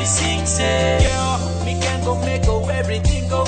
me sing, say. Yo, me can go make go everything go.